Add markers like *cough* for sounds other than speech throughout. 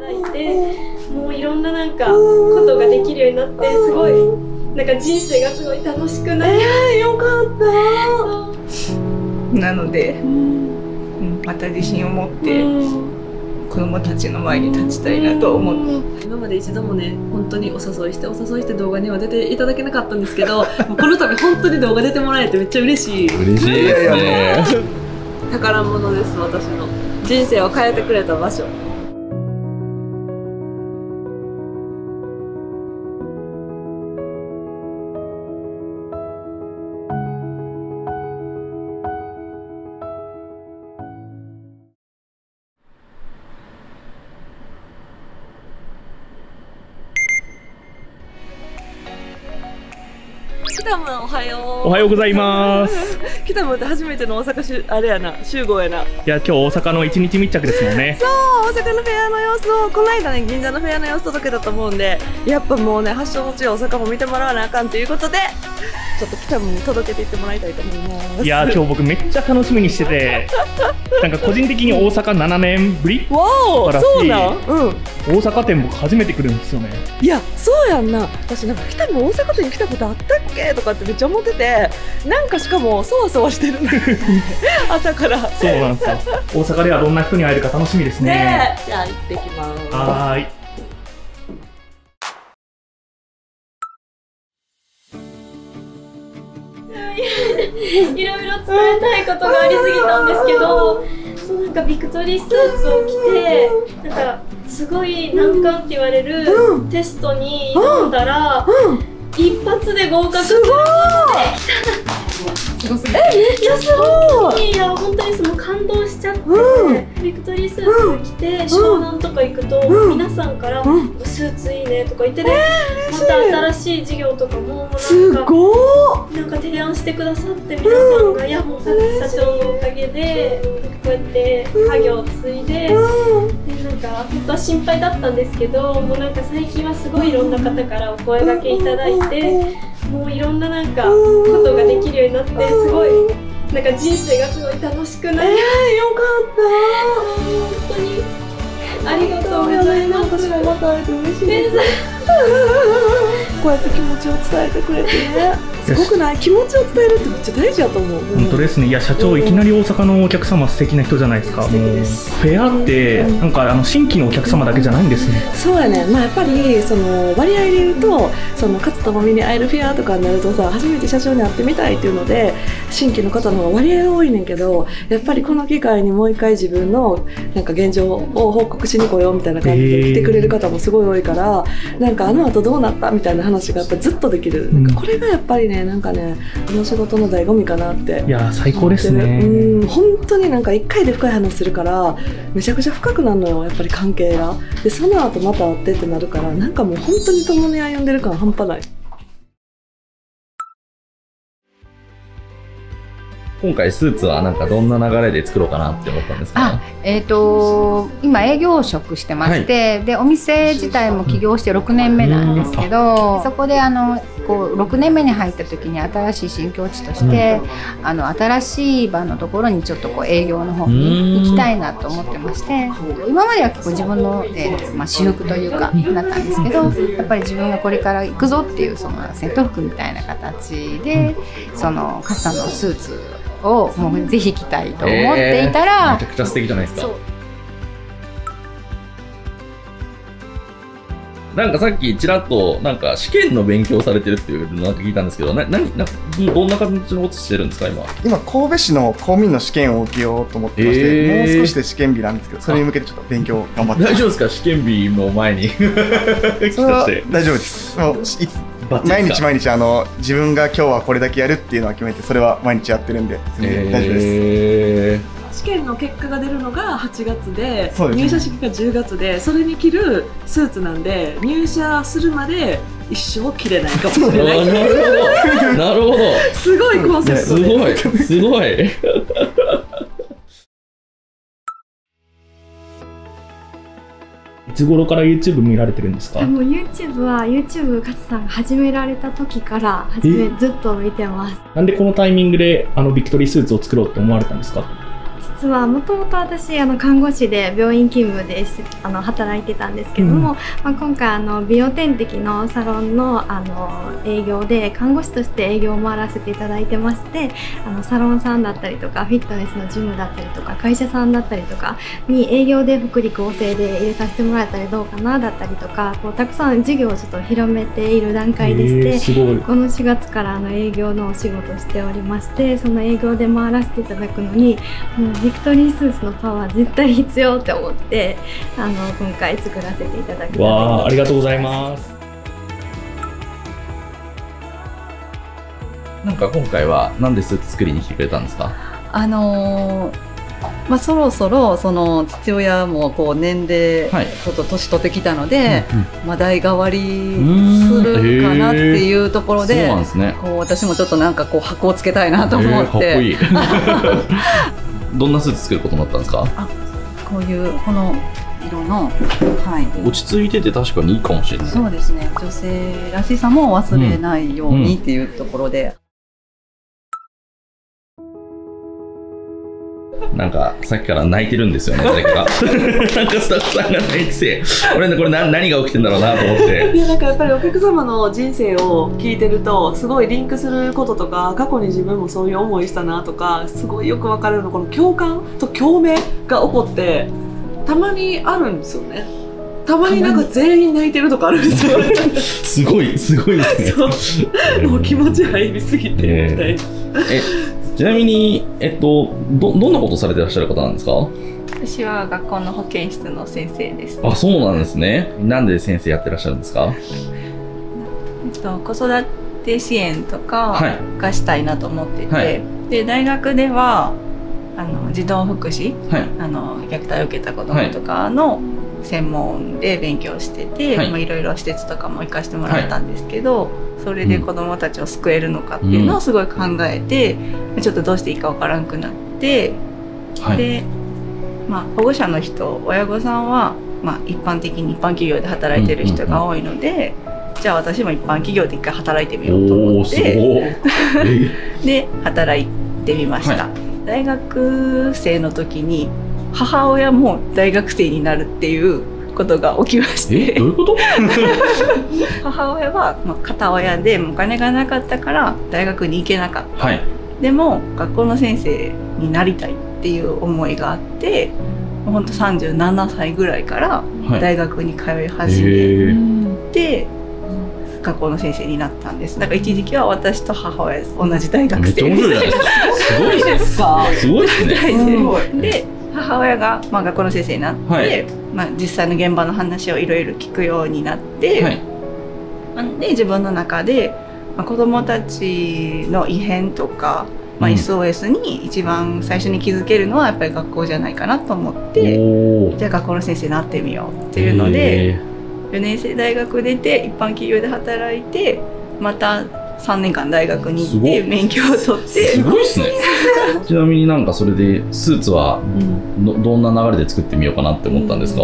だいてもういろんななんかことができるようになってすごいなんか人生がすごい楽しくなりえー、よかった。なので、うん、また自信を持って子供たちの前に立ちたいなと思って。今まで一度もね本当にお誘いしてお誘いして動画には出ていただけなかったんですけど *laughs* もうこの度本当に動画出てもらえてめっちゃ嬉しい。嬉しいですね。宝物です私の。人生を変えてくれた場所キタムおはようおはようございます。*laughs* キタムって初めての大阪しゅあれやな集合やないや、今日大阪の一日密着ですもんね。そう大阪のフェアの様子をこの間ね銀座のフェアの様子届けたと思うんでやっぱもうね発祥の地大阪も見てもらわなあかんということでちょっとキタムに届けていってもらいたいと思いますいや、今日僕めっちゃ楽しみにしてて、なんか個人的に大阪7年ぶりわお素晴らしいそうなん？うん大阪店僕初めて来るんですよね。いやそうやんな私なんか北見大阪店に来たことあったっけとかってめっちゃ思っててなんかしかもそわそわしてるな *laughs* 朝からそうなんですよ。大阪ではどんな人に会えるか楽しみですね。ねえじゃあ行ってきますはーい。*laughs* いろいろ伝えたいことがありすぎたんですけどそうなんかビクトリースーツを着てなんかすごい難関って言われるテストに挑んだら、一発で合格するすごすぎえめっちゃすごい。いや本当にその感動しちゃって、うビクトリースーツ着て湘南とか行くと、皆さんから、スーツいいね」とか言ってね、また新しい授業とかもなんかすごー。なんか提案してくださって皆さんが、いやもう社長のおかげでこうやって家業を継いで,、でなんか本当は心配だったんですけどもうなんか最近はすごいいろんな方からお声掛けいただいてもういろんななんかことができるようになってすごいなんか人生がすごい楽しくなりえー、よか本当にありがとうございます。私もまた会えて嬉しいね *laughs* こうやって気持ちを伝えてくれてねすごくない？気持ちを伝えるってめっちゃ大事だと思う。本当ですね。いや、社長、いきなり大阪のお客様素敵な人じゃないですか。フェアって、なんかあの新規のお客様だけじゃないんですね。そうやね、まあ、やっぱりその割合で言うとその勝友美に会えるフェアとかになるとさ初めて社長に会ってみたいっていうので新規の方の方が割合が多いねんけどやっぱりこの機会にもう一回自分のなんか現状を報告しに来ようみたいな感じで来てくれる方もすごい多いからなんかあの後どうなったみたいな話がやっぱずっとできる、うんなんかこれがやっぱりねなんかねこの仕事の醍醐味かなって。いや、最高ですね。うん本当になんか一回で深い話するからめちゃくちゃ深くなるのよやっぱり関係が。でその後また会ってってなるからなんかもう本当に共に歩んでる感半端ない今回スーツはなんかどんな流れで作ろうかなって思ったんですか？あ、えっ、と今営業職してまして、でお店自体も起業して6年目なんですけど、そこであのこう6年目に入った時に新しい新境地として、あの新しい場のところにちょっとこう営業の方に行きたいなと思ってまして、今までは結構自分の、えーまあ、私服というかだったんですけど、やっぱり自分がこれから行くぞっていうその戦闘服みたいな形で、そのカッサのスーツをもうぜひ着たいと思っていたら。めちゃくちゃ素敵じゃないですか。なんかさっきちらっとなんか試験の勉強されてるっていうのなんか聞いたんですけどな何なんかどんな感じのことしてるんですか今。今神戸市の公務員の試験を受けようと思ってまして、えー。もう少しで試験日なんですけどそれに向けてちょっと勉強頑張って大丈夫ですか？試験日の前に。*laughs* 大丈夫です。もう毎日毎日あの自分が今日はこれだけやるっていうのは決めてそれは毎日やってるんで全然大丈夫です、え試験の結果が出るのが8月でね。入社式が10月でそれに着るスーツなんで入社するまで一生着れないかもしー、れない。*laughs* あなるほど。なるほど。*laughs* すごいコンセプすトで。ごい。すごいつ頃から YouTube 見られてるんですか？もう YouTube は YouTube 勝さんが始められた時から始めえ？ずっと見てます。なんでこのタイミングであのビクトリースーツを作ろうと思われたんですか？実はもともと私あの看護師で病院勤務でしあの働いてたんですけども、まあ、今回あの美容点滴のサロンのあの営業で看護師として営業を回らせていただいてましてあのサロンさんだったりとかフィットネスのジムだったりとか会社さんだったりとかに営業で福利厚生で入れさせてもらえたらどうかなだったりとかこうたくさん事業をちょっと広めている段階でして、すごい。この4月からあの営業のお仕事をしておりましてその営業で回らせていただくのにもうビクトリースーツのパワー絶対必要って思ってあの今回作らせていただくためにわあ、ありがとうございます。なんか今回はなんでスーツ作りに来てくれたんですか？あのーまあ、そろそろその父親もこう年齢はいちょっと年取ってきたので、まあ、代替わりんするかなっていうところそうでなんですね。こう私もちょっとなんかこう箔をつけたいなと思えーかって、いい。*laughs* どんなスーツ作ることになったんですか？こういうこの色の、はい、落ち着いてて確かにいいかもしれない。そうですね。女性らしさも忘れないようにっていうところで、なんかさっきから泣いてるんですよね、誰かが。*laughs* なんかスタッフさんが泣いてて、俺ね、これ何何が起きてんだろうなと思って。いやなんかやっぱりお客様の人生を聞いてるとすごいリンクすることとか過去に自分もそういう思いしたなとかすごいよくわかるのこの共感と共鳴が起こってたまにあるんですよねたまになんか全員泣いてるとかあるんですよ *laughs* すごい、すごいですね。*laughs* もう気持ち入りすぎてみたいな、え、ちなみに、えっと、ど、どんなことされてらっしゃる方なんですか？私は学校の保健室の先生です。あ、そうなんですね。なんで先生やってらっしゃるんですか？えっと、子育て支援とかはい。がしたいなと思ってて、はい。で大学ではあの児童福祉はい。あの虐待を受けた子どもとかの専門で勉強してて、はい。ろいろ施設とかも行かしてもらったんですけど、それで子どもたちを救えるのかっていうのをすごい考えて、ちょっとどうしていいかわからんくなって、はい。で、まあ、保護者の人親御さんは、まあ、一般的に一般企業で働いてる人が多いので、じゃあ私も一般企業で一回働いてみようと思っ。て。え *laughs* で働いてみました、は大学生の時に母親も大学生になるっていうことが起きましえ、てどういうこと？*laughs* 母親はまあ片親でお金がなかったから大学に行けなかったはい。でも学校の先生になりたいっていう思いがあってほんと37歳ぐらいからはい。大学に通い始めへーて、学校の先生になったんですだから一時期は私と母親同じ大学生すか。すごいです。かすごいですね。はいで母親が、まあ、学校の先生になって、はいまあ、実際の現場の話をいろいろ聞くようになって、はい。で自分の中で、まあ、子どもたちの異変とか、まあ、うん。SOS に一番最初に気づけるのはやっぱり学校じゃないかなと思っておー。じゃあ学校の先生になってみようっていうので、4年生大学出て一般企業で働いてまた3年間大学に行って免許を取って。すごいですね。*laughs* ちなみになんかそれでスーツはどどんな流れで作ってみようかなって思ったんですか？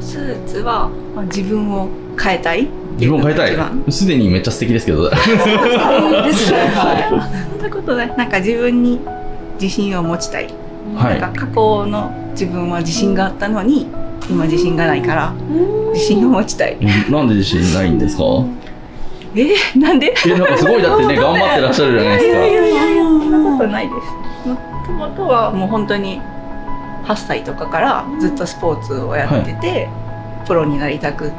スーツは、まあ、自分を変えたい。自分を変えたい？すでにめっちゃ素敵ですけど。ですね。は *laughs* そんなことない。なんか自分に自信を持ちたい、はい。なんか過去の自分は自信があったのに今自信がないから自信を持ちたい。えなんで自信ないんですか？えーなんで？えなんかすごいだってね *laughs* 頑張ってらっしゃるじゃないですか。そんなことないです。もともとはもう本当に8歳とかからずっとスポーツをやってて、プロになりたくっ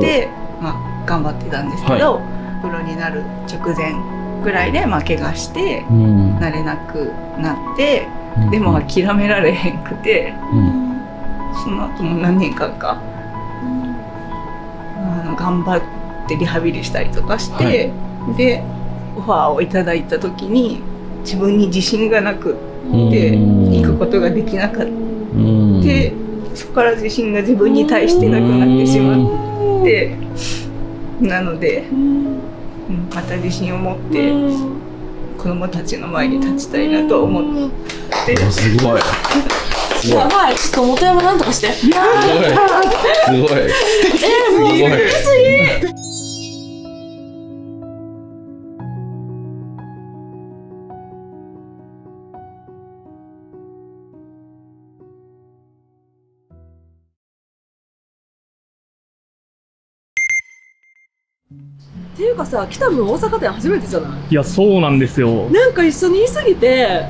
て、まあ、頑張ってたんですけど、プロになる直前ぐらいで、まあ、怪我してうん。なれなくなってでも諦められへんくてうん。その後も何年間か、あの頑張ってリハビリしたりとかして、でオファーをいただいた時に自分に自信がなくって行くことができなかった。うん。でそこから自信が自分に対してなくなってしまってなので、うんまた自信を持って子供たちの前に立ちたいなと思って。おすごい。すごい。やばい。ちょっと元山なんとかして。すごい。すごい。すごていうかさ北分大阪店初めてじゃない？いやそうなんですよ。なんか一緒にいすぎて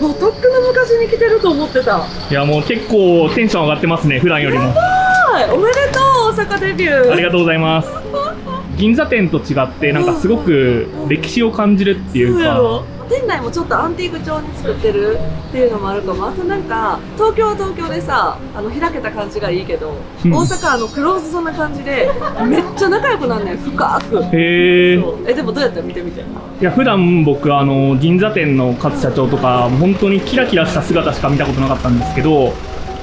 もうとっくの昔に来てると思ってた。いやもう結構テンション上がってますね普段よりも。はい！おめでとう大阪デビュー。ありがとうございます銀座店と違ってなんかすごく歴史を感じるっていうか。そうやろ。店内もちょっとアンティーク調に作ってるっていうのもあるかも。あとなんか東京は東京でさあの開けた感じがいいけど、うん。大阪はあのクローズドな感じでめっちゃ仲良くなんねん深く。へえでもどうやった？ら見てみて。いや普段僕あの銀座店の勝社長とか本当にキラキラした姿しか見たことなかったんですけど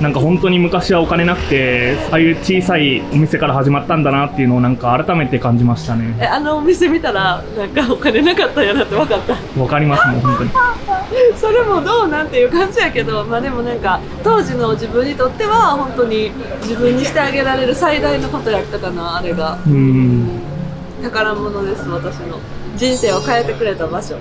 なんか本当に昔はお金なくてああいう小さいお店から始まったんだなっていうのをなんか改めて感じましたね。えあのお店見たらなんかお金なかったんやなって分かった。わかりますもう本当に。*laughs* それもどうなんていう感じやけどまあでもなんか当時の自分にとっては本当に自分にしてあげられる最大のことやったかなあれが。うん。宝物です私の。人生を変えてくれた場所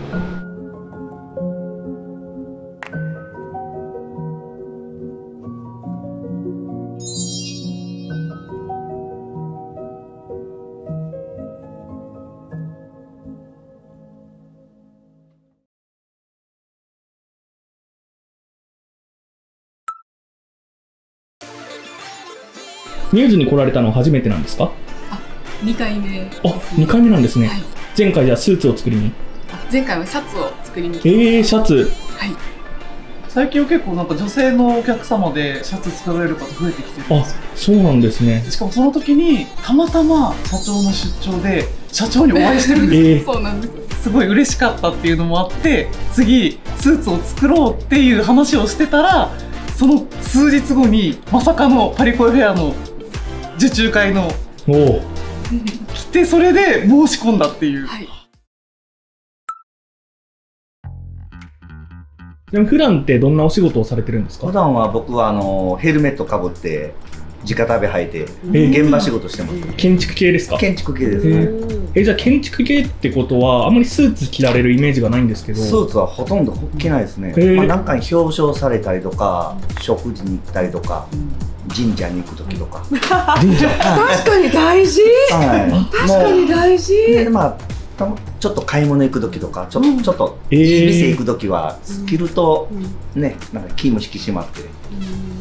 ミューズに来られたのは初めてなんですか？2回目あ2回目なんですね、はい。前回じゃあスーツを作りに？あ前回はシャツを作りに。来えてー、シャツ。はい。最近は結構なんか女性のお客様でシャツ作られる方増えてきてるんであすよ。そうなんですね。しかもその時にたまたま社長の出張で社長にお会いしてるんですよ、えー。そうなんですすごい嬉しかったっていうのもあって次スーツを作ろうっていう話をしてたらその数日後にまさかのパリコレフェアの受注会の。おお来てそれで申し込んだっていう、でも普段ってどんなお仕事をされてるんですか？普段は僕はあのヘルメットかぶって直旅履いてー。現場仕事してます、建築系ですか？建築系です。えねー。えじゃあ建築系ってことはあまりスーツ着られるイメージがないんですけど。スーツはほとんど着ないですね、へー。まあ、なんかに表彰されたりとか食事に行ったりとか神社に行く時とか。神社。確かに大事、はい。確かに大事。でまあちょっと買い物行く時とかちょ,、ちょっとえー。店行く時は着ると、ねなんか気も引き締まって、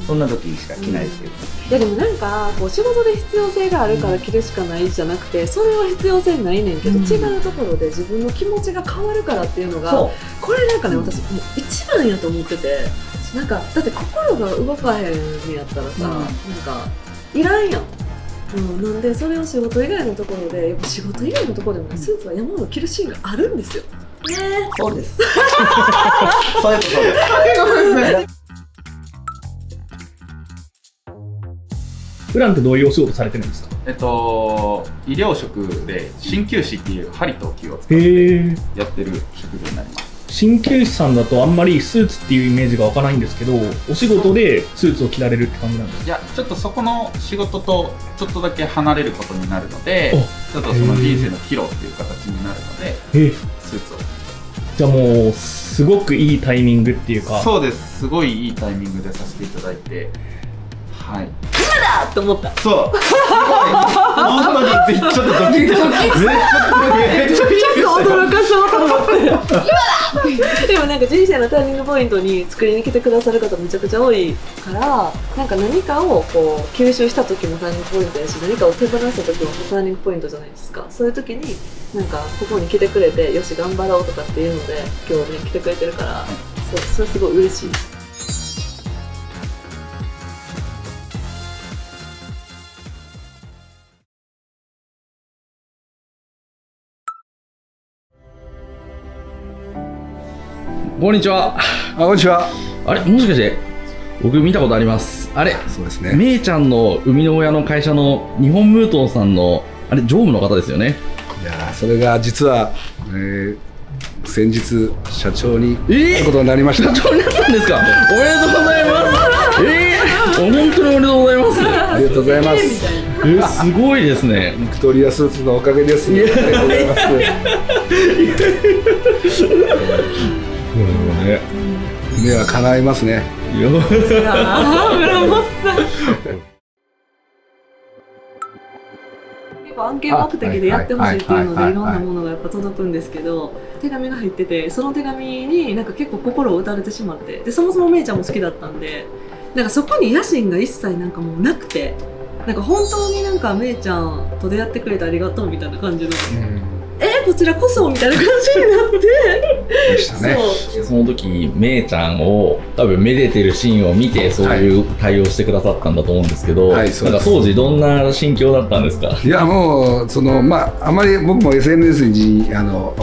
そんな時しか着ないですけど、いやでもなんかこう仕事で必要性があるから着るしかないじゃなくてそれは必要性ないねんけど、違うところで自分の気持ちが変わるからっていうのがこれなんかね私もう一番やと思っててなんかだって心が動かへんにやったらさ、なんかいらんやん。うん、なんでそれを仕事以外のところでやっぱ仕事以外のところでもねスーツは山ほど着るシーンがあるんですよ。ねそうです。*laughs* そういうことです。ね普段ってどういうお仕事されてるんですか？えっと、医療職で鍼灸師っていう針と木を使っへてえやってる職業になります。鍼灸師さんだとあんまりスーツっていうイメージが湧かないんですけどお仕事でスーツを着られるって感じなんですか？いや、ちょっとそこの仕事とちょっとだけ離れることになるのでお、ちょっとその人生の岐路っていう形になるので、えスーツを。じゃあもうすごくいいタイミングっていうかそうです。すごいいいタイミングでさせていただいて、はい。今だと思った。そう。すごい。本当に、ちょっとドキッと。めっちゃめっちゃ驚かそうと思って。今だでもなんか人生のターニングポイントに作りに来てくださる方めちゃくちゃ多いからなんか何かをこう吸収した時もターニングポイントやし何かを手放した時もターニングポイントじゃないですかそういう時になんかここに来てくれてよし頑張ろうとかっていうので今日ね来てくれてるからそうそれすごい嬉しいですこんにちは。あ、こんにちは。あれ、もしかして、僕見たことあります。あれ、そうですね。めいちゃんの生みの親の会社の日本ムートンさんの、あれ、常務の方ですよね。いやーそれが実は、えー先日社長になることになりました。社長になったんですか？おめでとうございます。えー、本当におめでとうございます。ありがとうございます。えー、すごいですね。ビクトリアスーツのおかげです。ありがとうございます。ね、夢は叶いますね。よあー。村本さん構案件目的でやってほしいっていうのでいろんなものがやっぱ届くんですけど手紙が入っててその手紙になんか結構心を打たれてしまって。でそもそもめいちゃんも好きだったんでなんかそこに野心が一切なんかもうなくてなんか本当になんかめいちゃんと出会ってくれてありがとうみたいな感じの、えこちらこそみたいな感じになって。でしたね。その時めいちゃんを多分めでてるシーンを見てそういう対応してくださったんだと思うんですけど、はいなんか当時どんな心境だったんですか？いやもうそのまああまり僕も SNS にあの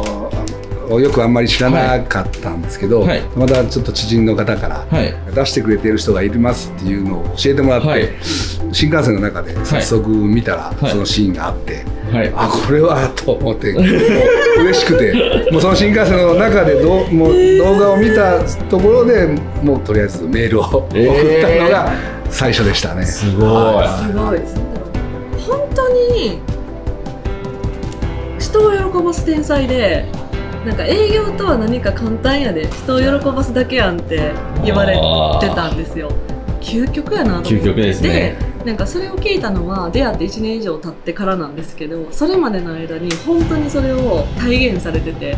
およくあんまり知らなかったんですけど、またちょっと知人の方から、出してくれてる人がいますっていうのを教えてもらって、新幹線の中で早速見たら、そのシーンがあって、あこれはと思ってもう嬉しくてもうその新幹線の中でどうもう動画を見たところでもうとりあえずメールを送ったのが最初でしたね。すごい。すごい本当に人を喜ばす天才でなんか営業とは何か簡単やで人を喜ばすだけやんって言われてたんですよ。究極やなと思って。究極ですねなんかそれを聞いたのは出会って1年以上経ってからなんですけどそれまでの間に本当にそれを体現されてて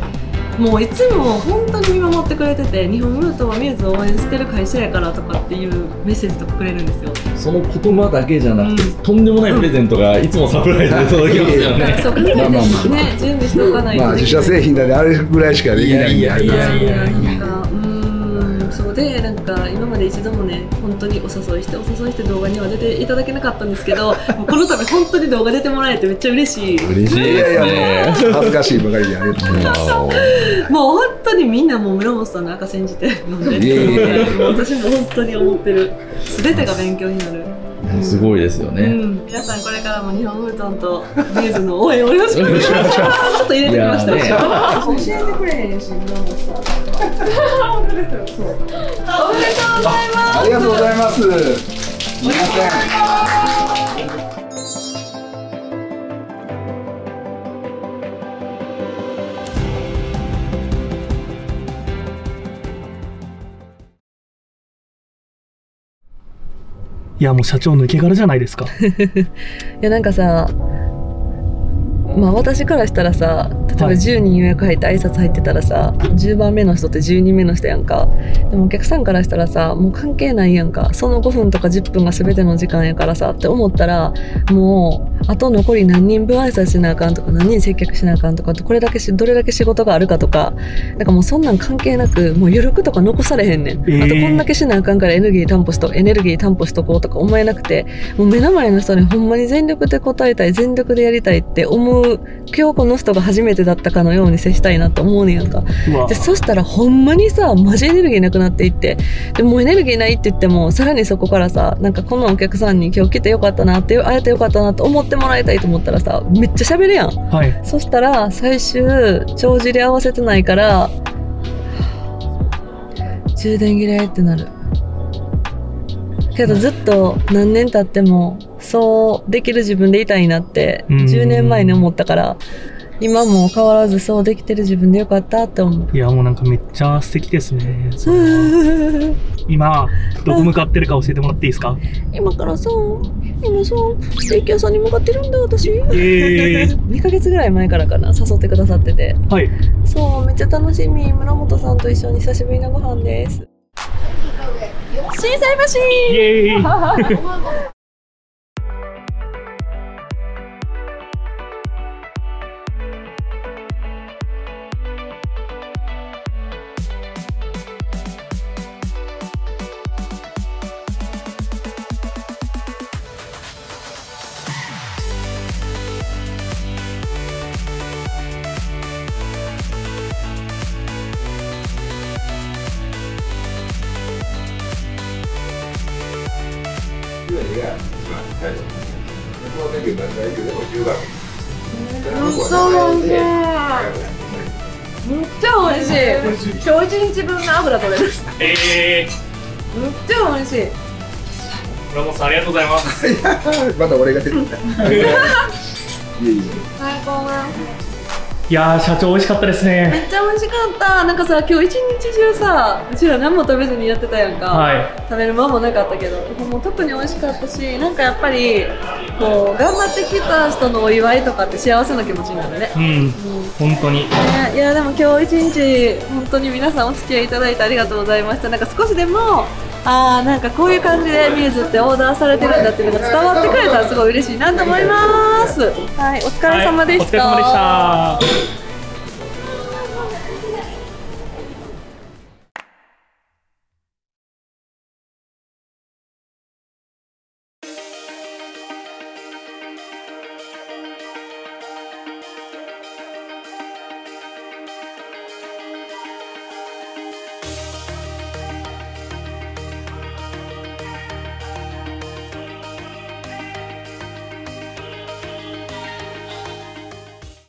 もういつも本当に見守ってくれてて日本ムートはミューズを応援してる会社やからとかっていうメッセージとかくれるんですよ。その言葉だけじゃなくて、とんでもないプレゼントがいつもサプライズで届きますよね。そう考えてね準備しておかないとまあ自社製品なんであれぐらいしかできないんで。ありますけどなんかうーんそうでなんか今まで一度もね本当にお誘いしてお誘いして動画には出ていただけなかったんですけど *laughs* もうこの度本当に動画出てもらえてめっちゃ嬉しい嬉しいですいやいねや。恥ずかしいばかりでありがとうございます。もう本当にみんなもう村本さんの赤煎じてで私も本当に思ってる全てが勉強になるすごいですよね。うん、皆さんこれからも日本フートンとビューズの応援をよろしくお願いします。ちょっと入れてきましたね教えてくれへんし。本当ですよ。そう。おめでとうございます。ありがとうございます。すみません。いやもう社長抜け殻じゃないですか *laughs* いやなんかさまあ私からしたらさ例えば10人予約入って挨拶入ってたらさ10番目の人って10人目の人やんか。でもお客さんからしたらさもう関係ないやんか。その5分とか10分が全ての時間やからさって思ったらもうあと残り何人分挨拶しなあかんとか何人接客しなあかんとかこれだけしどれだけ仕事があるかとかなんかもうそんなん関係なくもう余力とか残されへんねん、えー。あとこんだけしなあかんからエネルギー担保しとエネルギー担保しとこうとか思えなくてもう目の前の人にほんまに全力で答えたい全力でやりたいって思う今日この人が初めてだったかのように接したいなと思うねやんか。でそしたらほんまにさマジエネルギーなくなっていって。でもうエネルギーないって言ってもさらにそこからさなんかこのお客さんに今日来てよかったなって会えてよかったなと思ってもらいたいと思ったらさめっちゃ喋るやん。はい。そしたら最終帳尻合わせてないから *sighs* 充電切れってなるけどずっと何年経ってもそうできる自分でいたいなってうん。10年前に思ったから今も変わらずそうできてる自分でよかったって思う。いやもうなんかめっちゃ素敵ですね *laughs* 今どこ向かってるか教えてもらっていいですか？今からさ今さステーキ屋さんに向かってるんだ私、えー。*laughs* 2ヶ月ぐらい前からかな誘ってくださってて。はい。そうめっちゃ楽しみ。村本さんと一緒に久しぶりのご飯です心斎橋イエーイ *laughs* めっちゃ美味しい。今日一日分の油取れる。えめっちゃ美味しい。ー、村本さんありがとうございます。まだ俺が出てきた。*laughs* 最高。だいやー社長美味しかったですめねっちゃ美味しかった。なんかさ今日一日中さうちら何も食べずにやってたやんか、はい食べる間もなかったけどもう特に美味しかったしなんかやっぱりこう頑張ってきた人のお祝いとかって幸せな気持ちになるね。うん、本当に。ねいやでも今日一日本当に皆さんお付き合いいただいてありがとうございました。なんか少しでもあーなんかこういう感じでミューズってオーダーされてるんだっていうのが伝わってくれたらすごい嬉しいなと思います。はいお疲れ様でした、はいお疲れ様でした。